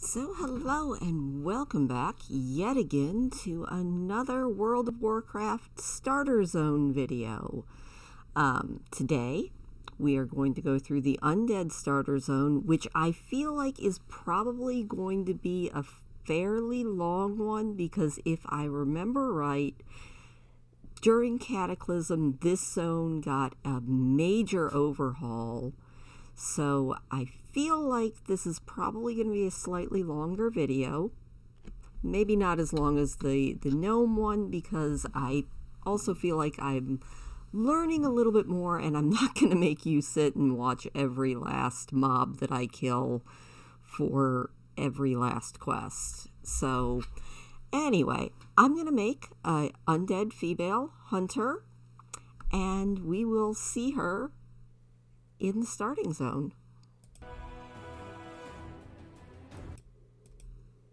So, hello and welcome back yet again to another World of Warcraft Starter Zone video. Um, today, we are going to go through the Undead Starter Zone, which I feel like is probably going to be a fairly long one because if I remember right, during Cataclysm, this zone got a major overhaul. So I feel like this is probably going to be a slightly longer video. Maybe not as long as the, the gnome one because I also feel like I'm learning a little bit more and I'm not going to make you sit and watch every last mob that I kill for every last quest. So anyway, I'm going to make a undead female hunter and we will see her in the starting zone.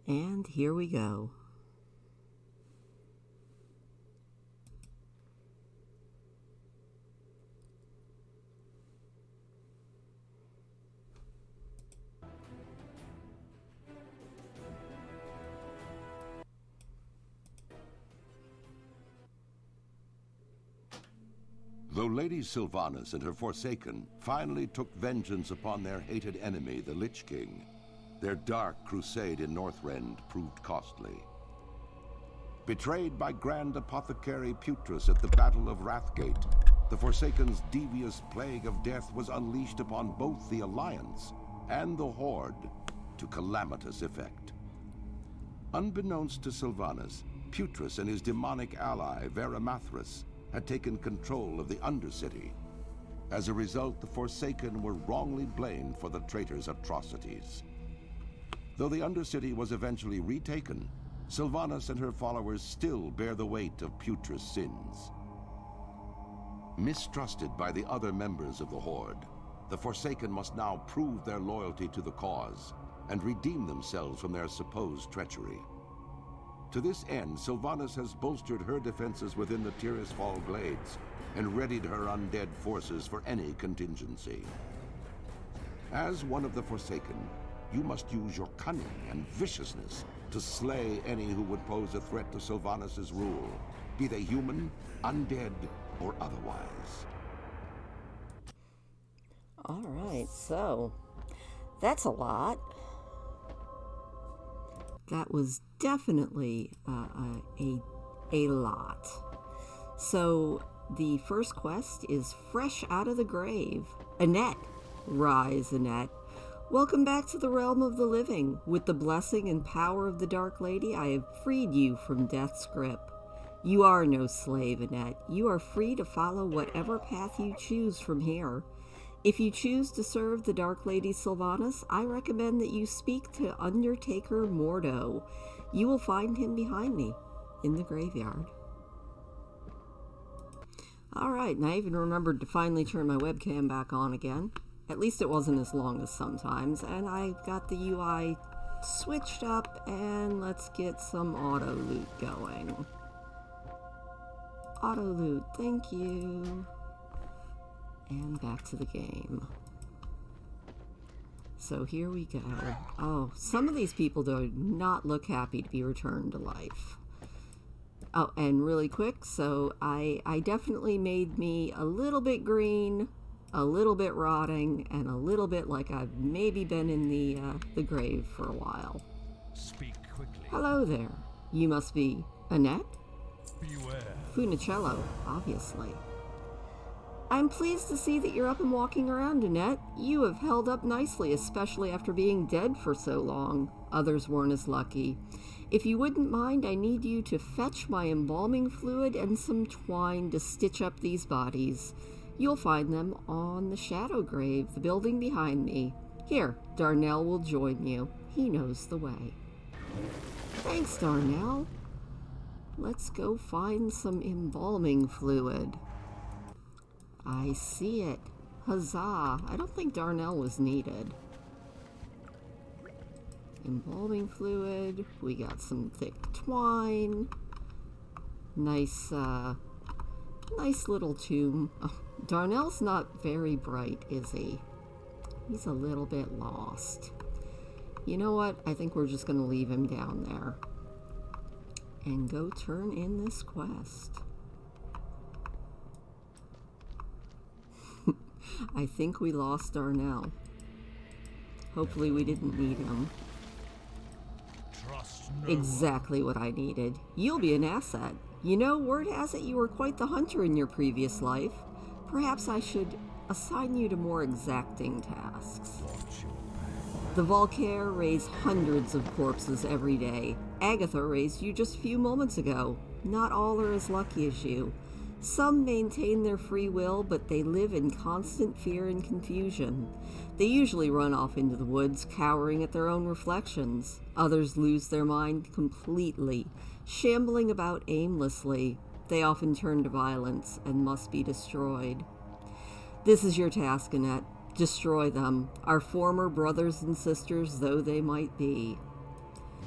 And here we go. Lady Sylvanas and her Forsaken finally took vengeance upon their hated enemy, the Lich King, their dark crusade in Northrend proved costly. Betrayed by Grand Apothecary Putress at the Battle of Wrathgate, the Forsaken's devious plague of death was unleashed upon both the Alliance and the Horde to calamitous effect. Unbeknownst to Sylvanas, Putress and his demonic ally, Varimathras, had taken control of the Undercity. As a result, the Forsaken were wrongly blamed for the traitor's atrocities. Though the Undercity was eventually retaken, Sylvanas and her followers still bear the weight of Putress' sins. Mistrusted by the other members of the Horde, the Forsaken must now prove their loyalty to the cause and redeem themselves from their supposed treachery. To this end, Sylvanas has bolstered her defenses within the Tirisfal Glades and readied her undead forces for any contingency. As one of the Forsaken, you must use your cunning and viciousness to slay any who would pose a threat to Sylvanas' rule, be they human, undead, or otherwise. Alright, so that's a lot. That was definitely uh, a, a lot. So the first quest is Fresh Out of the Grave. Annette, rise, Annette. Welcome back to the realm of the living. With the blessing and power of the Dark Lady, I have freed you from death's grip. You are no slave, Annette. You are free to follow whatever path you choose from here. If you choose to serve the Dark Lady Sylvanas, I recommend that you speak to Undertaker Mordo. You will find him behind me in the graveyard. Alright, and I even remembered to finally turn my webcam back on again. At least it wasn't as long as sometimes, and I got the UI switched up, and let's get some auto loot going. Auto loot, thank you. And back to the game. So here we go. Oh, some of these people do not look happy to be returned to life. Oh, and really quick, so I, I definitely made me a little bit green, a little bit rotting, and a little bit like I've maybe been in the, uh, the grave for a while. Speak quickly. Hello there. You must be Annette? Beware. Funicello, obviously. I'm pleased to see that you're up and walking around, Annette. You have held up nicely, especially after being dead for so long. Others weren't as lucky. If you wouldn't mind, I need you to fetch my embalming fluid and some twine to stitch up these bodies. You'll find them on the Shadow Grave, the building behind me. Here, Darnell will join you. He knows the way. Thanks, Darnell. Let's go find some embalming fluid. I see it. Huzzah. I don't think Darnell was needed. Embalming fluid. We got some thick twine. Nice, uh, nice little tomb. Oh, Darnell's not very bright, is he? He's a little bit lost. You know what? I think we're just going to leave him down there. And go turn in this quest. I think we lost Darnell. Hopefully we didn't need him. Trust no Exactly what I needed. You'll be an asset. You know, word has it you were quite the hunter in your previous life. Perhaps I should assign you to more exacting tasks. Watch your back. The Valkyr raise hundreds of corpses every day. Agatha raised you just a few moments ago. Not all are as lucky as you. Some maintain their free will, but they live in constant fear and confusion. They usually run off into the woods, cowering at their own reflections. Others lose their mind completely, shambling about aimlessly. They often turn to violence and must be destroyed. This is your task, Annette. Destroy them, our former brothers and sisters though they might be.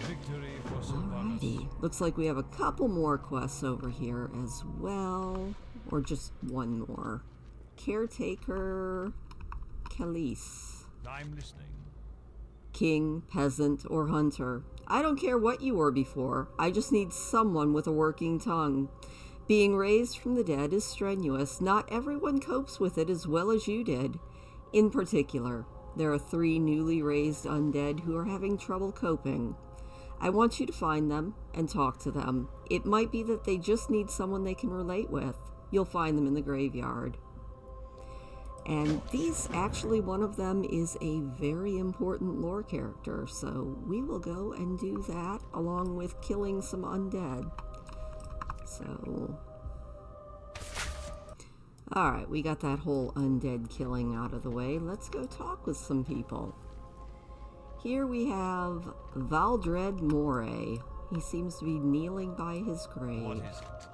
Victory for Alrighty. Looks like we have a couple more quests over here as well. Or just one more. Caretaker Khalees. I'm listening. King, peasant, or hunter. I don't care what you were before. I just need someone with a working tongue. Being raised from the dead is strenuous. Not everyone copes with it as well as you did. In particular, there are three newly raised undead who are having trouble coping. I want you to find them and talk to them. It might be that they just need someone they can relate with. You'll find them in the graveyard. And these, actually, one of them is a very important lore character, so we will go and do that along with killing some undead. So. Alright, we got that whole undead killing out of the way. Let's go talk with some people. Here we have Valdred Moray. He seems to be kneeling by his grave. What is it?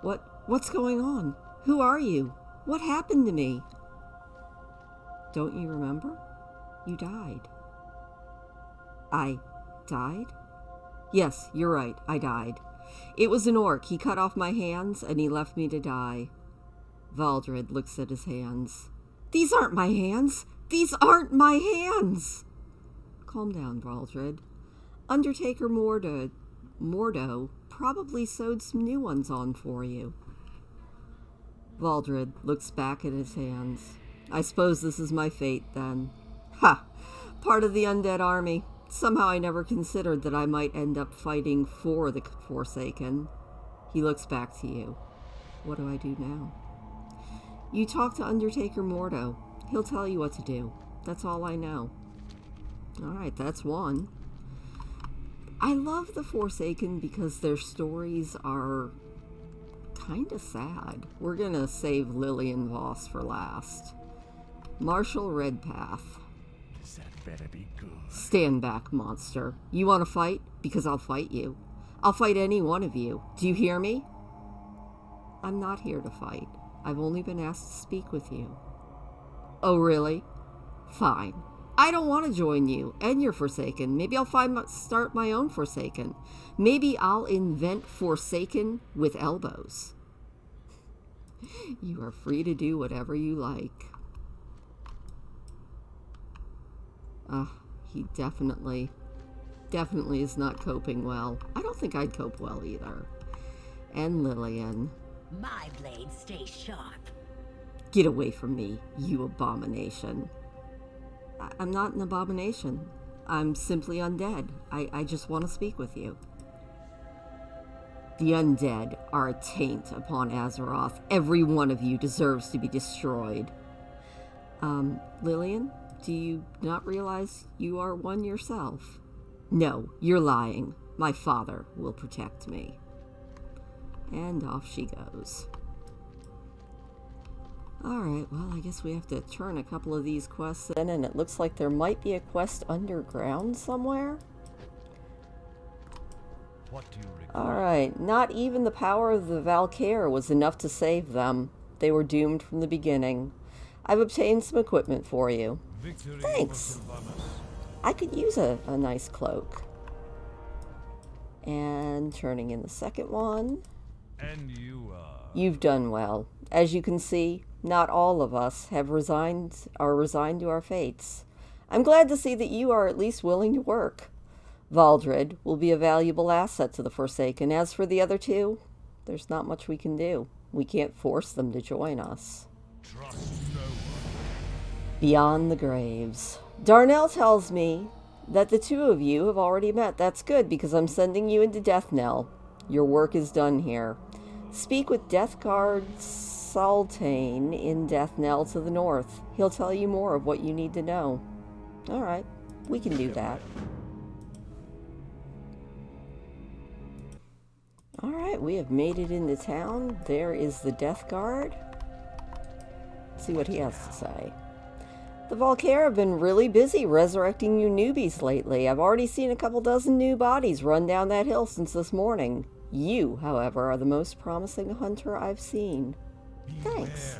What what's going on? Who are you? What happened to me? Don't you remember? You died. I died? Yes, you're right. I died. It was an orc. He cut off my hands and he left me to die. Valdred looks at his hands. These aren't my hands. These aren't my hands. Calm down, Valdred. Undertaker Mordo, Mordo probably sewed some new ones on for you. Valdred looks back at his hands. I suppose this is my fate, then. Ha! Part of the undead army. Somehow I never considered that I might end up fighting for the Forsaken. He looks back to you. What do I do now? You talk to Undertaker Mordo. He'll tell you what to do. That's all I know. Alright, that's one. I love the Forsaken because their stories are kind of sad. We're gonna save Lillian Voss for last. Marshal Redpath. That better be good. Stand back, monster. You want to fight? Because I'll fight you. I'll fight any one of you. Do you hear me? I'm not here to fight. I've only been asked to speak with you. Oh, really? Fine. I don't want to join you and you're Forsaken. Maybe I'll find my, start my own Forsaken. Maybe I'll invent Forsaken with elbows. You are free to do whatever you like. Ah, he definitely, definitely is not coping well. I don't think I'd cope well either. And Lillian. My blade stay sharp. Get away from me, you abomination. I'm not an abomination. I'm simply undead. I, I just want to speak with you. The undead are a taint upon Azeroth. Every one of you deserves to be destroyed. Um, Lillian, do you not realize you are one yourself? No, you're lying. My father will protect me. And off she goes. Alright, well, I guess we have to turn a couple of these quests in, and it looks like there might be a quest underground somewhere. What do you? Alright, not even the power of the Valkyr was enough to save them. They were doomed from the beginning. I've obtained some equipment for you. Victory Thanks. I could use a, a nice cloak. And turning in the second one. And you are. You've done well. As you can see, not all of us have resigned are resigned to our fates. I'm glad to see that you are at least willing to work. Valdred will be a valuable asset to the Forsaken. As for the other two, there's not much we can do. We can't force them to join us. Trust no one. Beyond the graves. Darnell tells me that the two of you have already met. That's good because I'm sending you into Death Knell. Your work is done here. Speak with Death Guard Saltain in Death Knell to the north. He'll tell you more of what you need to know. All right, we can do that. All right, we have made it into town. There is the Death Guard. see what he has to say. The Valkyr have been really busy resurrecting you newbies lately. I've already seen a couple dozen new bodies run down that hill since this morning. You, however, are the most promising hunter I've seen. Thanks.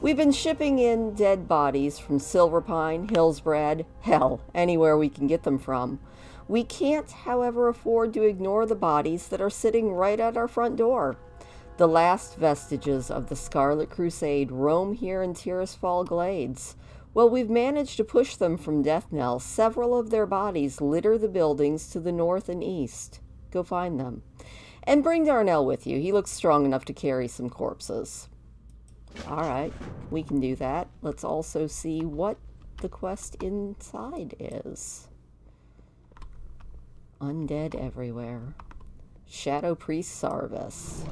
We've been shipping in dead bodies from Silverpine, Hillsbrad, hell, anywhere we can get them from. We can't, however, afford to ignore the bodies that are sitting right at our front door. The last vestiges of the Scarlet Crusade roam here in Tirisfal Glades. Well, we've managed to push them from Death Knell. Several of their bodies litter the buildings to the north and east. Go find them. And bring Darnell with you. He looks strong enough to carry some corpses. All right, we can do that. Let's also see what the quest inside is. Undead everywhere. Shadow Priest Sarvis.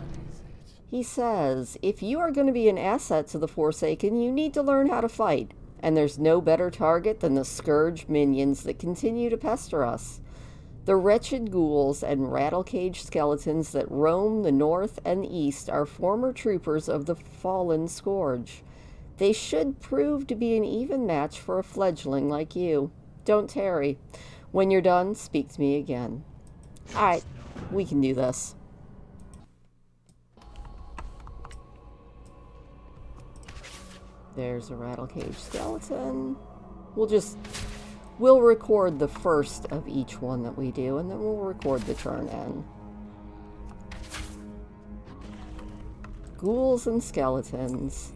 He says, if you are going to be an asset to the Forsaken, you need to learn how to fight. And there's no better target than the Scourge minions that continue to pester us. The wretched ghouls and rattle-caged skeletons that roam the north and east are former troopers of the fallen Scourge. They should prove to be an even match for a fledgling like you. Don't tarry. When you're done, speak to me again. Alright, we can do this. There's a rattle cage skeleton. We'll just we'll record the first of each one that we do and then we'll record the turn in. Ghouls and skeletons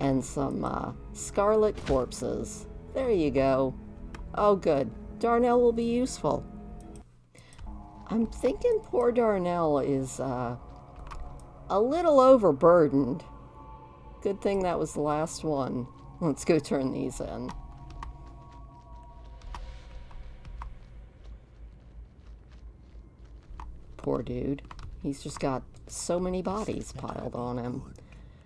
and some uh, scarlet corpses. There you go. Oh good. Darnell will be useful. I'm thinking poor Darnell is uh, a little overburdened. Good thing that was the last one. Let's go turn these in. Poor dude. He's just got so many bodies piled on him.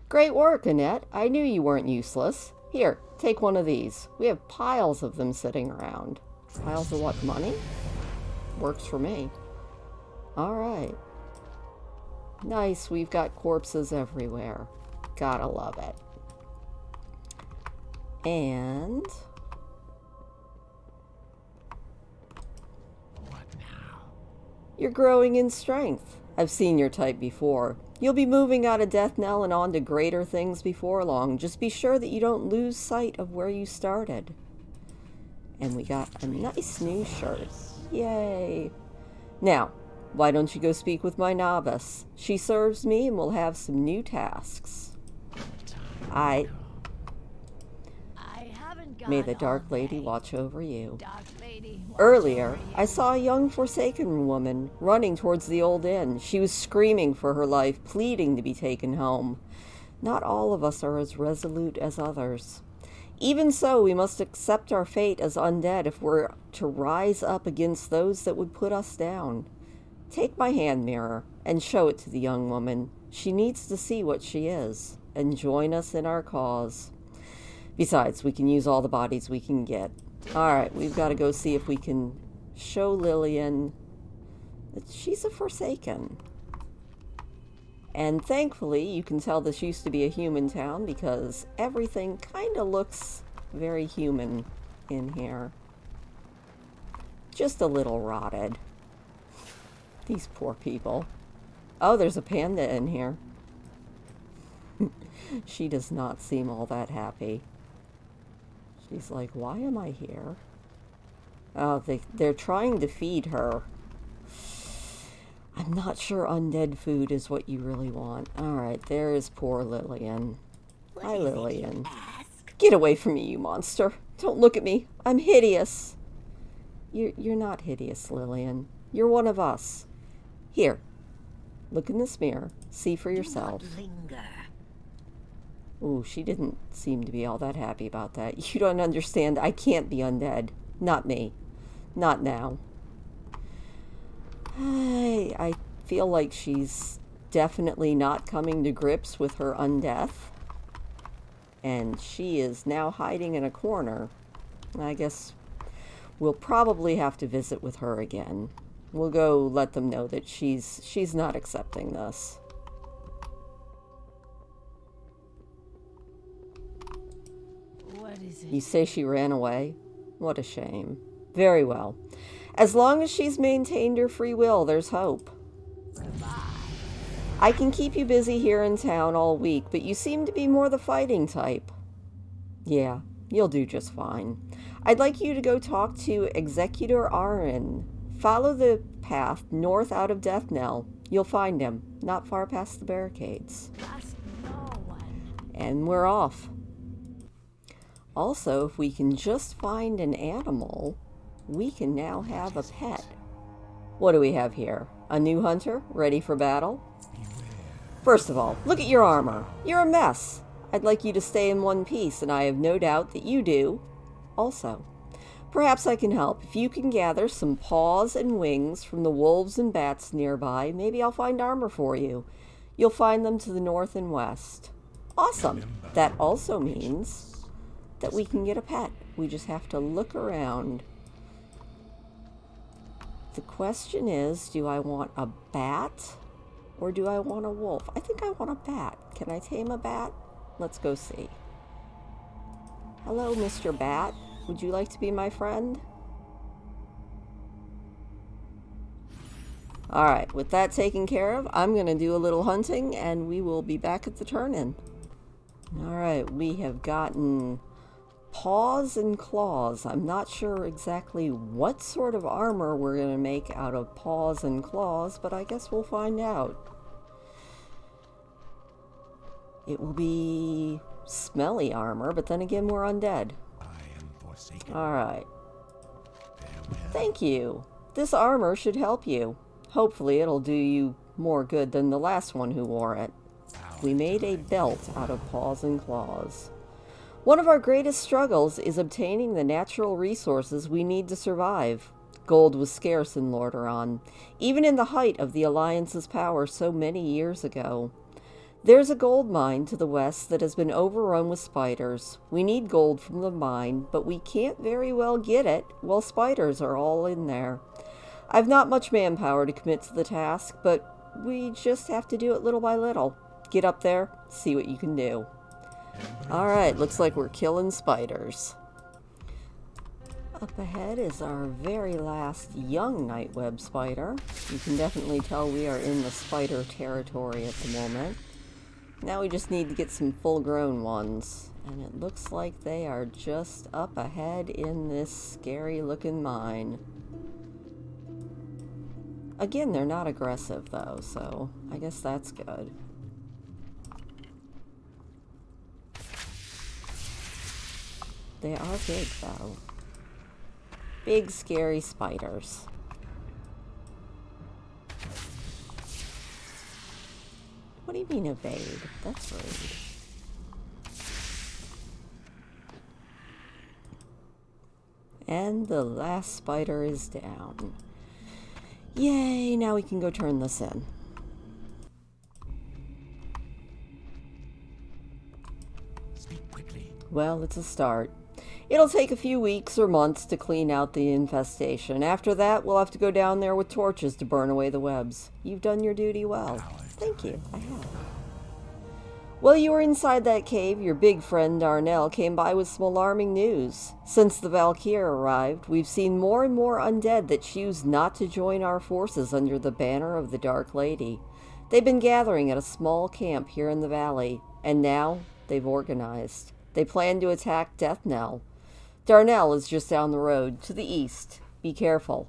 Great work, Annette. I knew you weren't useless. Here, take one of these. We have piles of them sitting around. Piles of what, money? Works for me. Alright. Nice, we've got corpses everywhere. Gotta love it. And you're growing in strength. I've seen your type before. You'll be moving out of Death Knell and on to greater things before long. Just be sure that you don't lose sight of where you started. And we got a nice new shirt. Yay. Now, why don't you go speak with my novice? She serves me and we'll have some new tasks. I I haven't got may the Dark Lady watch over you. Earlier. I saw a young Forsaken woman running towards the old inn. She was screaming for her life, pleading to be taken home. Not all of us are as resolute as others. Even so, we must accept our fate as undead if we're to rise up against those that would put us down. Take my hand mirror and show it to the young woman. She needs to see what she is and join us in our cause. Besides, we can use all the bodies we can get. All right, we've got to go see if we can show Lillian that she's a Forsaken. And thankfully, you can tell this used to be a human town because everything kind of looks very human in here. Just a little rotted. These poor people. Oh, there's a panda in here. she does not seem all that happy. She's like, why am I here? Oh, they, they're trying to feed her. I'm not sure undead food is what you really want. Alright, there is poor Lillian. Hi, Lillian. Get away from me, you monster. Don't look at me. I'm hideous. You're, you're not hideous, Lillian. You're one of us. Here, look in this mirror. See for yourself. Do not linger. Ooh, she didn't seem to be all that happy about that. You don't understand. I can't be undead. Not me. Not now. I, I feel like she's definitely not coming to grips with her undeath. And she is now hiding in a corner. I guess we'll probably have to visit with her again. We'll go let them know that she's she's not accepting this. You say she ran away? What a shame. Very well. As long as she's maintained her free will, there's hope. I can keep you busy here in town all week, but you seem to be more the fighting type. Yeah, you'll do just fine. I'd like you to go talk to Executor Arren. Follow the path north out of Death Knell. You'll find him, not far past the barricades. No. And we're off. Also, if we can just find an animal, we can now have a pet. What do we have here? A new hunter, ready for battle? First of all, look at your armor. You're a mess. I'd like you to stay in one piece, and I have no doubt that you do also. Perhaps I can help. If you can gather some paws and wings from the wolves and bats nearby, maybe I'll find armor for you. You'll find them to the north and west. Awesome. That also means that we can get a pet. We just have to look around. The question is, do I want a bat or do I want a wolf? I think I want a bat. Can I tame a bat? Let's go see. Hello, Mr. Bat. Would you like to be my friend? Alright, with that taken care of, I'm going to do a little hunting and we will be back at the turn-in. Alright, we have gotten paws and claws. I'm not sure exactly what sort of armor we're going to make out of paws and claws, but I guess we'll find out. It will be smelly armor, but then again, we're undead. I am forsaken. Alright. Farewell. Thank you. This armor should help you. Hopefully it'll do you more good than the last one who wore it. We made a belt out of paws and claws. One of our greatest struggles is obtaining the natural resources we need to survive. Gold was scarce in Lordaeron, even in the height of the Alliance's power so many years ago. There's a gold mine to the west that has been overrun with spiders. We need gold from the mine, but we can't very well get it while spiders are all in there. I've not much manpower to commit to the task, but we just have to do it little by little. Get up there, see what you can do. Alright, looks like we're killing spiders. Up ahead is our very last young nightweb spider. You can definitely tell we are in the spider territory at the moment. Now we just need to get some full-grown ones. And it looks like they are just up ahead in this scary-looking mine. Again, they're not aggressive though, so I guess that's good. They are big though. Big scary spiders. What do you mean evade? That's rude. And the last spider is down. Yay, now we can go turn this in. Speak quickly. Well, it's a start. It'll take a few weeks or months to clean out the infestation. After that, we'll have to go down there with torches to burn away the webs. You've done your duty well. Thank you, I have. While you were inside that cave, your big friend Darnell came by with some alarming news. Since the Valkyr arrived, we've seen more and more undead that choose not to join our forces under the banner of the Dark Lady. They've been gathering at a small camp here in the valley, and now they've organized. They plan to attack Death Knell. Darnell is just down the road, to the east. Be careful.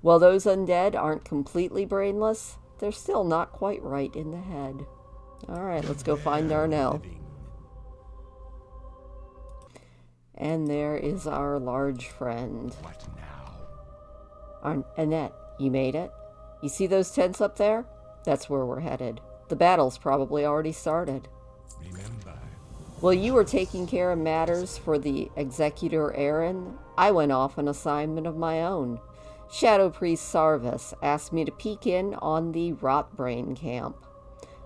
While those undead aren't completely brainless, they're still not quite right in the head. Alright, let's go find Darnell. And there is our large friend. What now? Our Annette, you made it? You see those tents up there? That's where we're headed. The battle's probably already started. Remember, While you were taking care of matters for the Executor Arren, I went off on assignment of my own. Shadow Priest Sarvis asked me to peek in on the Rotbrain camp.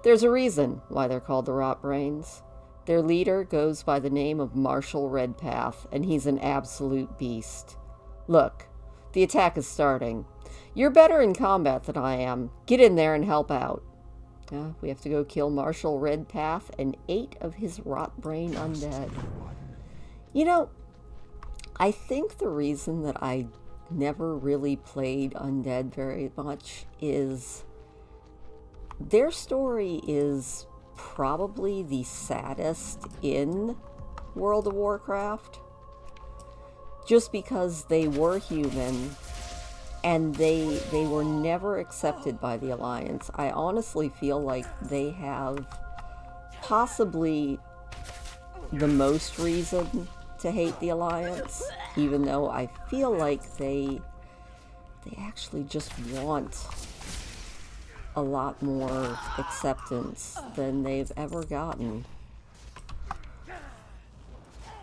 There's a reason why they're called the Rotbrains. Their leader goes by the name of Marshal Redpath, and he's an absolute beast. Look, the attack is starting. You're better in combat than I am. Get in there and help out. Uh, we have to go kill Marshal Redpath and eight of his Rotbrain undead. You know, I think the reason that I never really played Undead very much is their story is probably the saddest in World of Warcraft. Just because they were human and they they were never accepted by the alliance. I honestly feel like they have possibly the most reason to hate the alliance even though I feel like they they actually just want a lot more acceptance than they've ever gotten.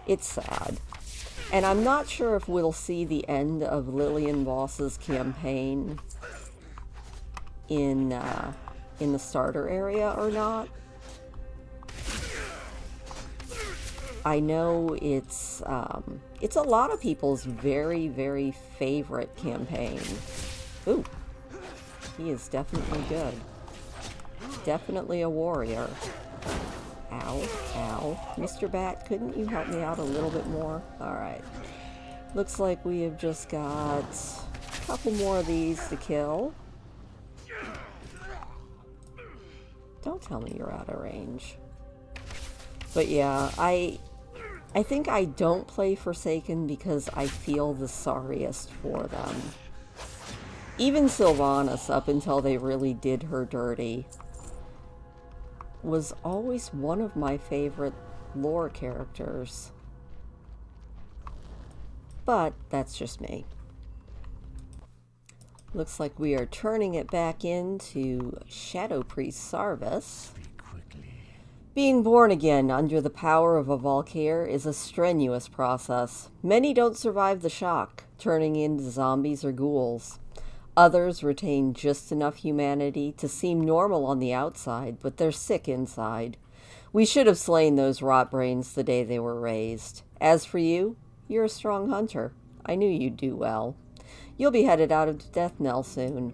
It's sad. And I'm not sure if we'll see the end of Lillian Voss's campaign in uh, in the starter area or not. I know it's um, it's a lot of people's very very favorite campaign. Ooh, he is definitely good. Definitely a warrior. Ow, ow. Mr. Bat, couldn't you help me out a little bit more? Alright. Looks like we have just got a couple more of these to kill. Don't tell me you're out of range. But yeah, I I think I don't play Forsaken because I feel the sorriest for them. Even Sylvanas, up until they really did her dirty, was always one of my favorite lore characters. But that's just me. Looks like we are turning it back into Shadow Priest Sarvis. Being born again under the power of a Valkyr is a strenuous process. Many don't survive the shock, turning into zombies or ghouls. Others retain just enough humanity to seem normal on the outside, but they're sick inside. We should have slain those rot brains the day they were raised. As for you, you're a strong hunter. I knew you'd do well. You'll be headed out of Death Knell soon.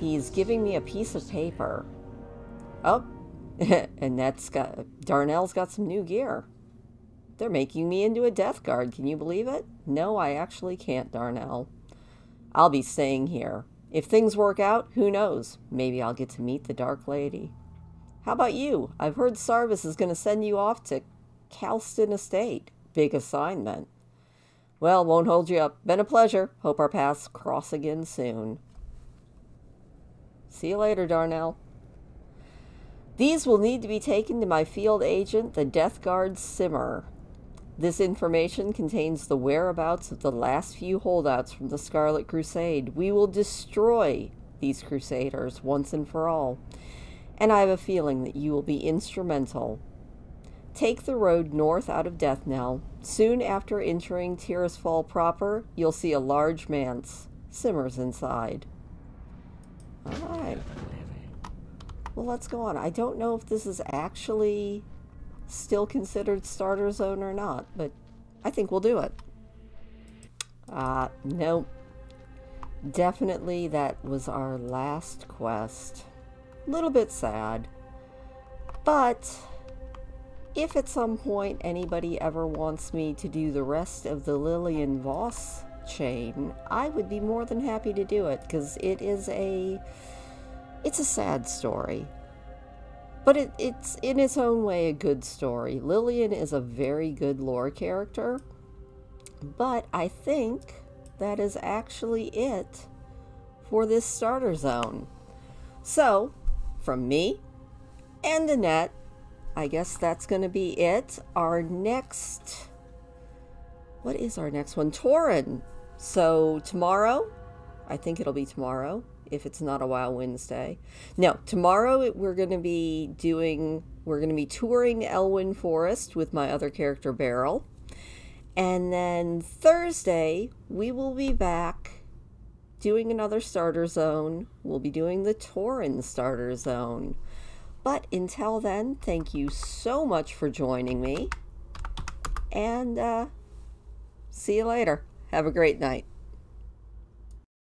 He's giving me a piece of paper. Oh, and that's got Darnell's got some new gear. They're making me into a death guard. Can you believe it? No, I actually can't, Darnell. I'll be staying here. If things work out, who knows? Maybe I'll get to meet the Dark Lady. How about you? I've heard Sarvis is going to send you off to Calston Estate. Big assignment. Well, won't hold you up. Been a pleasure. Hope our paths cross again soon. See you later, Darnell. These will need to be taken to my field agent, the Death Guard Simmer. This information contains the whereabouts of the last few holdouts from the Scarlet Crusade. We will destroy these Crusaders once and for all. And I have a feeling that you will be instrumental. Take the road north out of Death Knell. Soon after entering Tirisfal proper, you'll see a large manse. Simmers inside. All right. Well, let's go on. I don't know if this is actually still considered starter zone or not, but I think we'll do it. Uh, nope. Definitely that was our last quest. A little bit sad. But if at some point anybody ever wants me to do the rest of the Lillian Voss chain, I would be more than happy to do it because it is a it's a sad story. But it, it's in its own way a good story. Lillian is a very good lore character, but I think that is actually it for this starter zone. So, from me and Annette, I guess that's going to be it. Our next. What is our next one? Tauren. So tomorrow, I think it'll be tomorrow if it's not a Wild Wednesday. No, tomorrow we're going to be doing, we're going to be touring Elwynn Forest with my other character, Beryl. And then Thursday, we will be back doing another starter zone. We'll be doing the Tauren starter zone. But until then, thank you so much for joining me. And uh, see you later. Have a great night.